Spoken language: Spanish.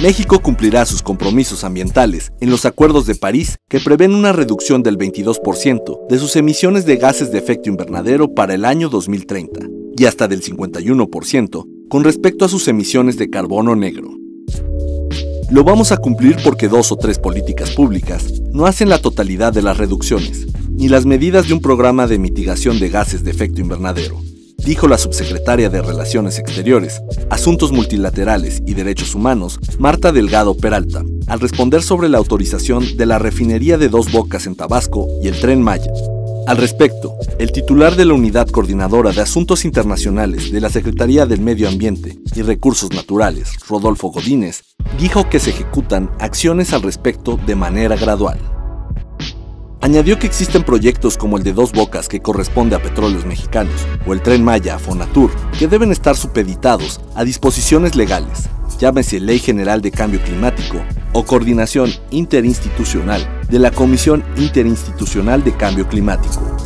México cumplirá sus compromisos ambientales en los acuerdos de París que prevén una reducción del 22% de sus emisiones de gases de efecto invernadero para el año 2030 y hasta del 51% con respecto a sus emisiones de carbono negro. Lo vamos a cumplir porque dos o tres políticas públicas no hacen la totalidad de las reducciones, ni las medidas de un programa de mitigación de gases de efecto invernadero dijo la subsecretaria de Relaciones Exteriores, Asuntos Multilaterales y Derechos Humanos, Marta Delgado Peralta, al responder sobre la autorización de la refinería de Dos Bocas en Tabasco y el tren Maya. Al respecto, el titular de la Unidad Coordinadora de Asuntos Internacionales de la Secretaría del Medio Ambiente y Recursos Naturales, Rodolfo Godínez, dijo que se ejecutan acciones al respecto de manera gradual. Añadió que existen proyectos como el de Dos Bocas que corresponde a Petróleos Mexicanos o el Tren Maya a Fonatur que deben estar supeditados a disposiciones legales, llámese Ley General de Cambio Climático o Coordinación Interinstitucional de la Comisión Interinstitucional de Cambio Climático.